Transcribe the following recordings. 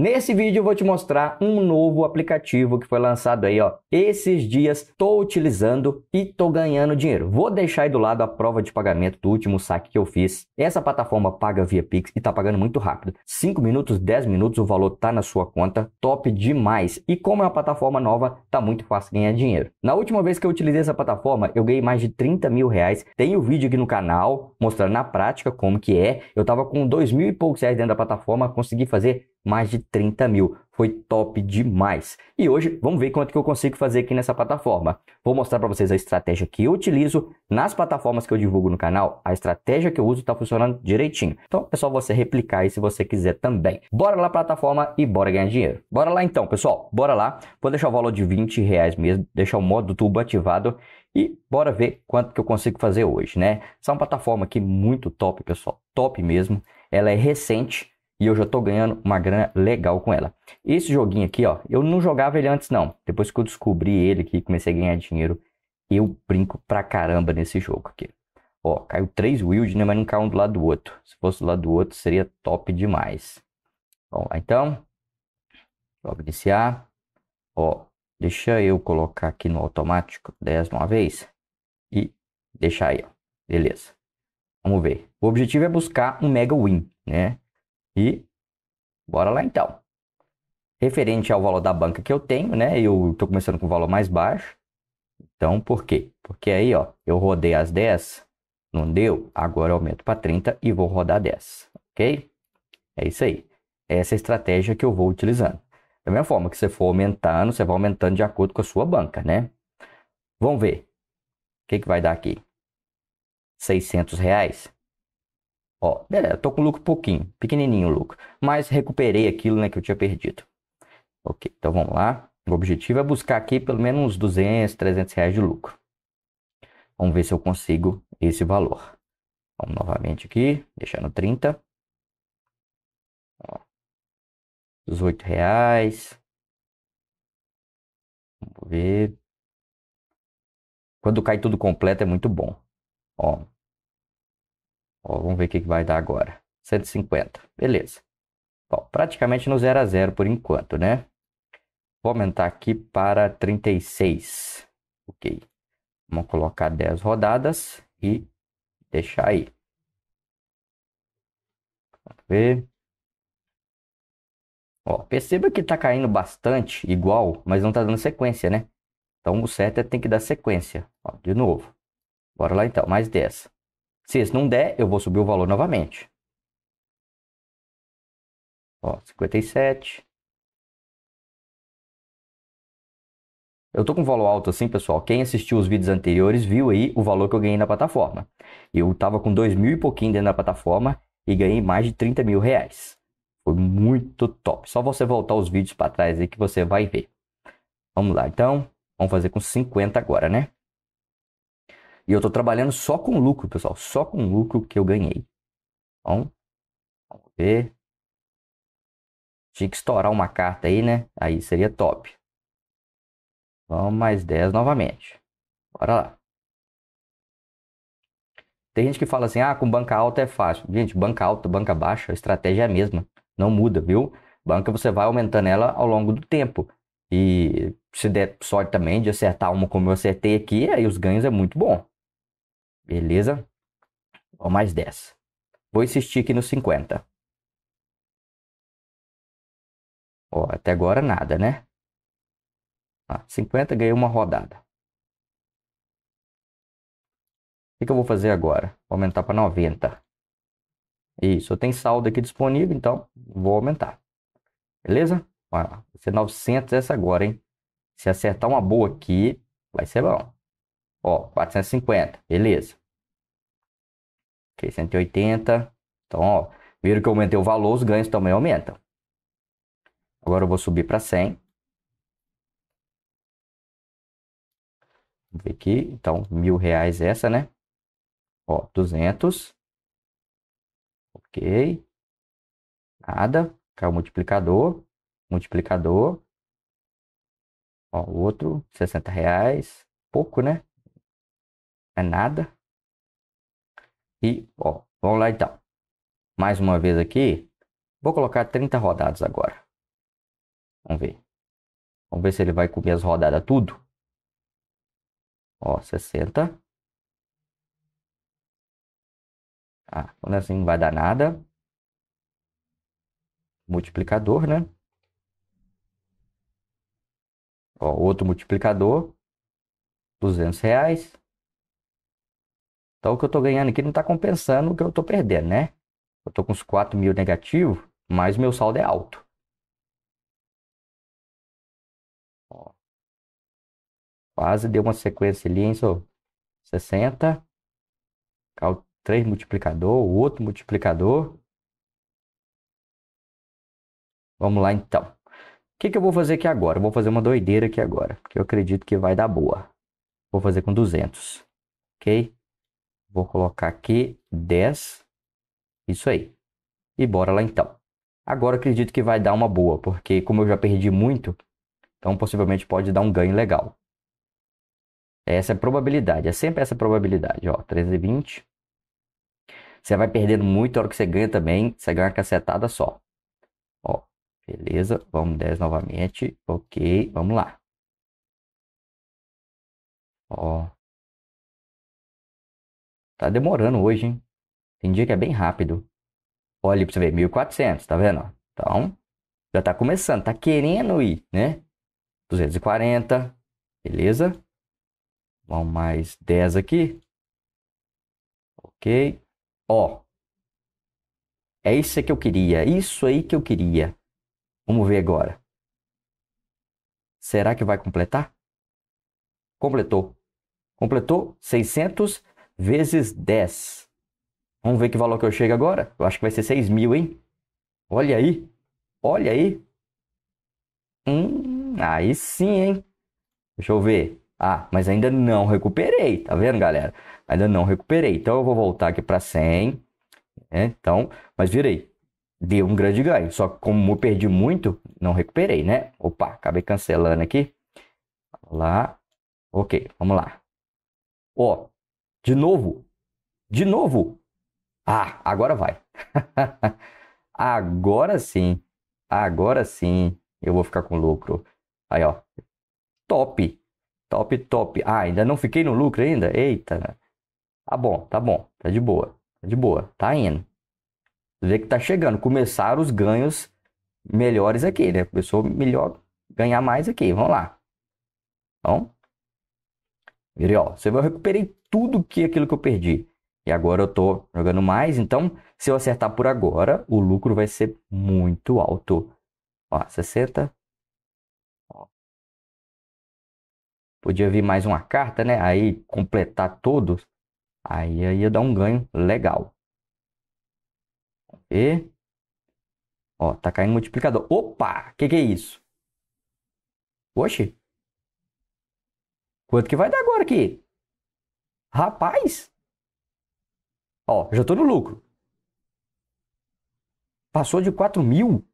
Nesse vídeo eu vou te mostrar um novo aplicativo que foi lançado aí, ó. Esses dias estou utilizando e estou ganhando dinheiro. Vou deixar aí do lado a prova de pagamento do último saque que eu fiz. Essa plataforma paga via Pix e está pagando muito rápido. 5 minutos, 10 minutos, o valor tá na sua conta. Top demais. E como é uma plataforma nova, tá muito fácil ganhar dinheiro. Na última vez que eu utilizei essa plataforma, eu ganhei mais de 30 mil reais. Tem o um vídeo aqui no canal mostrando na prática como que é. Eu tava com dois mil e poucos reais dentro da plataforma, consegui fazer mais de 30 mil. Foi top demais. E hoje vamos ver quanto que eu consigo fazer aqui nessa plataforma. Vou mostrar para vocês a estratégia que eu utilizo nas plataformas que eu divulgo no canal. A estratégia que eu uso está funcionando direitinho. Então é só você replicar aí se você quiser também. Bora lá plataforma e bora ganhar dinheiro. Bora lá então, pessoal. Bora lá. Vou deixar o valor de 20 reais mesmo. Deixar o modo tubo ativado. E bora ver quanto que eu consigo fazer hoje, né? Essa é uma plataforma aqui muito top, pessoal. Top mesmo. Ela é recente e eu já estou ganhando uma grana legal com ela. Esse joguinho aqui, ó, eu não jogava ele antes não. Depois que eu descobri ele aqui, comecei a ganhar dinheiro, eu brinco pra caramba nesse jogo aqui. Ó, caiu três wild, né, mas não caiu um do lado do outro. Se fosse do lado do outro, seria top demais. Vamos lá, então. Logo iniciar. Ó, deixa eu colocar aqui no automático 10 uma vez. E deixar aí, ó. Beleza. Vamos ver. O objetivo é buscar um mega win, né? E bora lá então. Referente ao valor da banca que eu tenho, né? Eu estou começando com o valor mais baixo. Então, por quê? Porque aí, ó, eu rodei as 10, não deu, agora eu aumento para 30 e vou rodar 10, ok? É isso aí. Essa é a estratégia que eu vou utilizando. Da mesma forma que você for aumentando, você vai aumentando de acordo com a sua banca, né? Vamos ver. O que, que vai dar aqui? 600 reais. Ó, beleza, tô com lucro pouquinho, pequenininho o lucro, mas recuperei aquilo né, que eu tinha perdido. Ok, então vamos lá. O objetivo é buscar aqui pelo menos uns 200, 300 reais de lucro. Vamos ver se eu consigo esse valor. Vamos novamente aqui, deixando 30. Ó, 18 reais. Vamos ver. Quando cai tudo completo é muito bom. Ó, Ó, vamos ver o que, que vai dar agora. 150. Beleza. Bom, praticamente no 0 a 0 por enquanto, né? Vou aumentar aqui para 36. Ok. Vamos colocar 10 rodadas e deixar aí. Vamos ver. Ó, perceba que está caindo bastante igual, mas não está dando sequência, né? Então o certo é ter que dar sequência. Ó, de novo. Bora lá então, mais 10. Se esse não der, eu vou subir o valor novamente. Ó, 57. Eu tô com valor alto assim, pessoal. Quem assistiu os vídeos anteriores viu aí o valor que eu ganhei na plataforma. Eu tava com dois mil e pouquinho dentro da plataforma e ganhei mais de 30 mil reais. Foi muito top. Só você voltar os vídeos para trás aí que você vai ver. Vamos lá, então. Vamos fazer com 50 agora, né? E eu estou trabalhando só com lucro, pessoal. Só com lucro que eu ganhei. Então, vamos ver. Tinha que estourar uma carta aí, né? Aí seria top. Vamos mais 10 novamente. Bora lá. Tem gente que fala assim, ah, com banca alta é fácil. Gente, banca alta, banca baixa, a estratégia é a mesma. Não muda, viu? Banca você vai aumentando ela ao longo do tempo. E se der sorte também de acertar uma como eu acertei aqui, aí os ganhos é muito bom. Beleza? Ó, mais 10. Vou insistir aqui no 50. Ó, até agora nada, né? Ah, 50 ganhei uma rodada. O que, que eu vou fazer agora? Vou aumentar para 90. Isso, eu tenho saldo aqui disponível, então vou aumentar. Beleza? Vai ser 900 essa agora, hein? Se acertar uma boa aqui, vai ser bom. Ó, 450, beleza. Ok, 180. Então, ó, viram que eu aumentei o valor, os ganhos também aumentam. Agora eu vou subir para 100. Vamos ver aqui. Então, mil reais essa, né? Ó, 200. Ok. Nada. Caiu o multiplicador. Multiplicador. Ó, outro, 60 reais. Pouco, né? É nada. E, ó, vamos lá então. Mais uma vez aqui. Vou colocar 30 rodadas agora. Vamos ver. Vamos ver se ele vai comer as rodadas tudo. Ó, 60. Ah, quando assim não vai dar nada. Multiplicador, né? Ó, outro multiplicador. 200 reais. Então o que eu estou ganhando aqui não está compensando o que eu estou perdendo, né? Eu estou com os 4 mil negativo, mas meu saldo é alto. Ó. Quase deu uma sequência ali, hein, só? 60. 3 multiplicador, outro multiplicador. Vamos lá então. O que, que eu vou fazer aqui agora? Eu vou fazer uma doideira aqui agora, porque eu acredito que vai dar boa. Vou fazer com 200, ok? Vou colocar aqui 10. Isso aí. E bora lá então. Agora acredito que vai dar uma boa, porque como eu já perdi muito, então possivelmente pode dar um ganho legal. Essa é a probabilidade, é sempre essa probabilidade, ó, 13,20. Você vai perdendo muito, a hora que você ganha também, você ganha uma cacetada só. Ó, beleza, vamos 10 novamente, ok, vamos lá. Ó, Tá demorando hoje, hein? Tem dia que é bem rápido. Olha pra você ver, 1400, tá vendo? Então, já tá começando, tá querendo ir, né? 240, beleza? Vamos mais 10 aqui. Ok. Ó. É isso que eu queria, isso aí que eu queria. Vamos ver agora. Será que vai completar? Completou. Completou 600 vezes 10. Vamos ver que valor que eu chego agora? Eu acho que vai ser 6 mil, hein? Olha aí. Olha aí. Hum, aí sim, hein? Deixa eu ver. Ah, mas ainda não recuperei. Tá vendo, galera? Ainda não recuperei. Então eu vou voltar aqui para 100. Né? Então, mas virei. Deu um grande ganho. Só que como eu perdi muito, não recuperei, né? Opa, acabei cancelando aqui. Vamos lá. Ok, vamos lá. Ó, de novo. De novo. Ah, agora vai. agora sim. Agora sim. Eu vou ficar com lucro. Aí, ó. Top. Top, top. Ah, ainda não fiquei no lucro ainda? Eita. Tá bom, tá bom. Tá de boa. Tá de boa. Tá indo. Vê que tá chegando. Começaram os ganhos melhores aqui, né? Começou melhor ganhar mais aqui. Vamos lá. Então, virei, ó. Você vai recuperar tudo que aquilo que eu perdi. E agora eu tô jogando mais, então se eu acertar por agora, o lucro vai ser muito alto. Ó, 60. Ó. Podia vir mais uma carta, né? Aí completar todos. Aí ia dar um ganho legal. E ó, tá caindo multiplicador. Opa, que que é isso? Oxe. Quanto que vai dar agora aqui? Rapaz! Ó, já tô no lucro. Passou de 4 mil.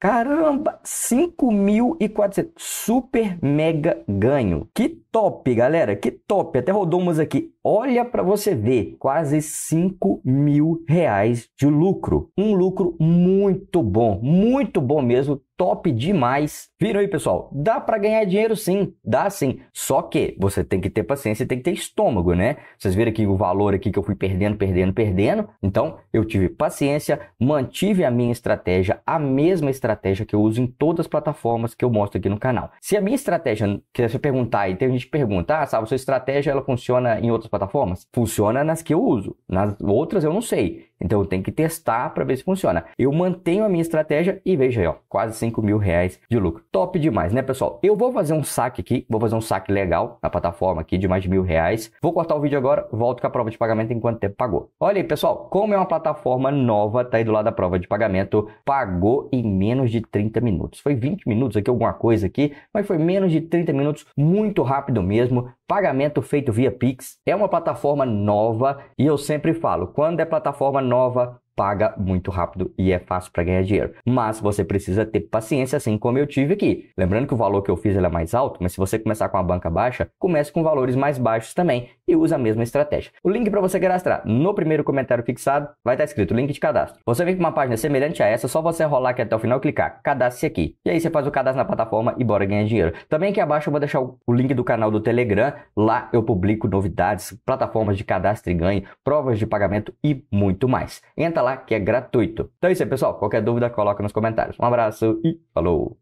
Caramba, 5.400. Super mega ganho. Que top, galera. Que top. Até rodou umas aqui. Olha para você ver. Quase 5 mil reais de lucro. Um lucro muito bom. Muito bom mesmo top demais. Viram aí, pessoal? Dá para ganhar dinheiro sim, dá sim. Só que você tem que ter paciência, tem que ter estômago, né? Vocês viram aqui o valor aqui que eu fui perdendo, perdendo, perdendo. Então, eu tive paciência, mantive a minha estratégia, a mesma estratégia que eu uso em todas as plataformas que eu mostro aqui no canal. Se a minha estratégia, que você perguntar e tem gente que pergunta, ah, sabe, sua estratégia ela funciona em outras plataformas? Funciona nas que eu uso. Nas outras eu não sei. Então eu tenho que testar para ver se funciona. Eu mantenho a minha estratégia e veja aí, ó, quase 5 mil reais de lucro. Top demais, né, pessoal? Eu vou fazer um saque aqui, vou fazer um saque legal na plataforma aqui de mais de mil reais. Vou cortar o vídeo agora, volto com a prova de pagamento em quanto tempo pagou. Olha aí, pessoal, como é uma plataforma nova, tá aí do lado da prova de pagamento, pagou em menos de 30 minutos. Foi 20 minutos aqui, alguma coisa aqui, mas foi menos de 30 minutos, muito rápido mesmo. Pagamento feito via Pix. É uma plataforma nova e eu sempre falo, quando é plataforma nova, paga muito rápido e é fácil para ganhar dinheiro. Mas você precisa ter paciência, assim como eu tive aqui. Lembrando que o valor que eu fiz é mais alto, mas se você começar com a banca baixa, comece com valores mais baixos também e use a mesma estratégia. O link para você cadastrar no primeiro comentário fixado vai estar escrito link de cadastro. Você vem com uma página semelhante a essa, só você rolar aqui até o final e clicar cadastre aqui. E aí você faz o cadastro na plataforma e bora ganhar dinheiro. Também aqui abaixo eu vou deixar o link do canal do Telegram. Lá eu publico novidades, plataformas de cadastro e ganho, provas de pagamento e muito mais. Entra lá que é gratuito. Então é isso aí, pessoal. Qualquer dúvida, coloca nos comentários. Um abraço e falou!